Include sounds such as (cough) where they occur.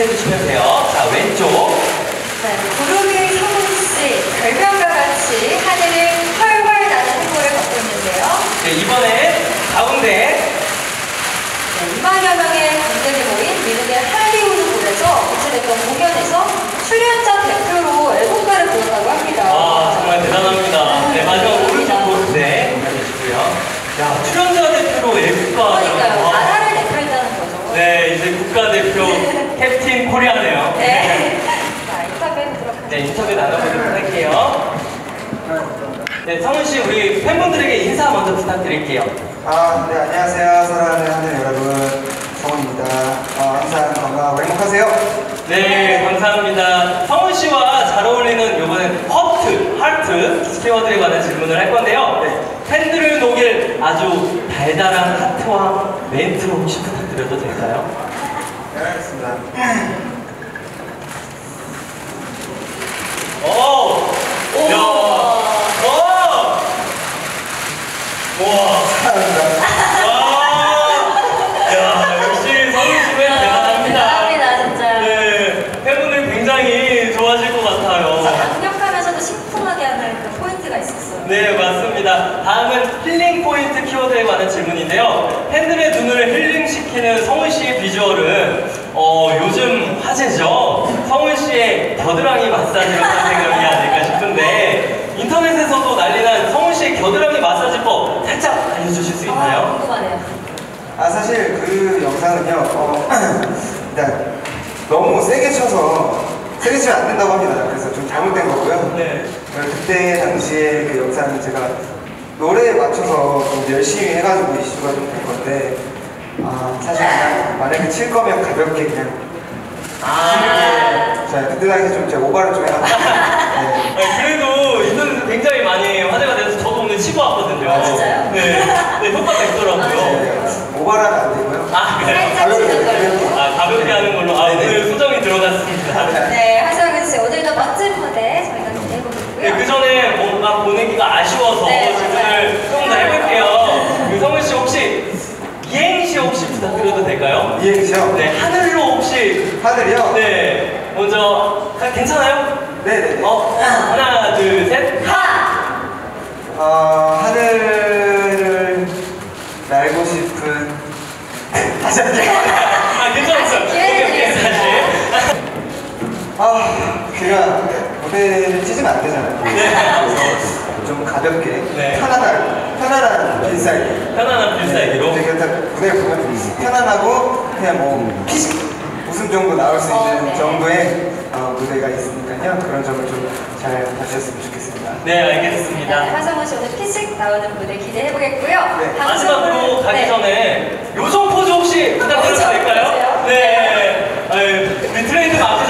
참여해 주시면 돼요. 자, 왼쪽. 네, 구름이 성훈씨, 별명과 같이 하늘을 펄펄 나는 행보를 걷고 있는데요. 네, 이번에 가운데. 네, 2만여 명의 분들이 모인 미국의 할리우드 골에서 개최됐던 공연에서 출연자 대표로 애국가를 불렀다고 합니다. 아, 정말 대단합니다. 네, 마지막 오른쪽 보는데 공연해주시고요. 야, 출연자 대표로 애국가. 그러니까요, 나라를 대표했다는 거죠. 네, 이제 국가대표. 네. 코리아네요. 네. 자, 인터뷰 해보도록 하겠습니다. 네 인터뷰 나눠보도록 할게요. 네 성훈 씨 우리 팬분들에게 인사 먼저 부탁드릴게요. 아, 네, 안녕하세요. 사랑하는 하늘 여러분. 성훈입니다. 어, 항상 건강하고 행복하세요. 네, 감사합니다. 성훈 씨와 잘 어울리는 이번엔 허트, 하트 키워드에 관한 질문을 할 건데요. 네. 팬들을 녹일 아주 달달한 하트와 멘트로 혹시 부탁드려도 될까요? 네, 알겠습니다. 다음은 힐링 포인트 키워드에 관한 질문인데요. 팬들의 눈을 힐링시키는 성훈 씨의 비주얼은 어, 요즘 화제죠. 성훈 씨의 겨드랑이 마사지로 산 생각이 아닐까 싶은데 인터넷에서도 난리난 성훈 씨의 겨드랑이 마사지법 살짝 알려주실 수 아, 있나요? 궁금하네요. 아, 사실 그 영상은요, 어, 일단 (clears throat) 너무 세게 쳐서 세게 치면 안 된다고 합니다. 그래서 좀 잘못된 거고요. 네. 어, 그때 당시에 그 영상을 제가 노래에 맞춰서 좀 열심히 해가지고 이슈가 좀된 건데, 아, 사실 그냥 만약에 칠 거면 가볍게 그냥 아. 자, 그때 당시 좀 제가 오바를 좀 해가지고. 네. 네, 그래도 인터넷에서 굉장히 많이 화제가 돼서 저도 오늘 치고 왔거든요. 아, 진짜요? 네, 네 효과가 있더라고요. 네, 오바를 하면 안 되고요. 아, 그래요? 치는 걸로. 아, 가볍게 하는 걸로. 아, 네네. 오늘 소정이 들어갔습니다. 네, 하정은 씨 오늘도 멋진 무대 저희가 기대해보고요. 네, 그 전에 뭔가 보내기가 아쉬워서 네, 질문을 맞아요. 조금 더 해볼게요. 그 성훈 씨 혹시 이행시 혹시 부탁드려도 될까요? 이행시요? 네, 하늘로 혹시. 하늘이요? 네, 먼저, 아, 괜찮아요? 네네. 어, 하나, 둘, 셋. 하! 어, 하늘을 날고 싶은 (laughs) 다시 할게요. 아, 괜찮았어요. 오케이, 오케이. 다시. 아, 그가 무대를 찢으면 안 되잖아요. 그래서 좀 가볍게, 네. 편안한, 편안한 필살기. 편안한 필살기로. 보면 편안하고 그냥 뭐 피식 웃음 정도 나올 수 있는 어, 네. 정도의 어, 무대가 있으니까요. 그런 점을 좀 잘 봐주셨으면 좋겠습니다. 네, 네, 알겠습니다. 하정우 씨 오늘 피식 나오는 무대 기대해 보겠고요. 네. 다음 마지막으로 질문. 가기 네. 전에 요정 포즈 혹시 부탁드려도 될까요? 포즈요? 네. 아유, 우리 트레이드 마크잖아요.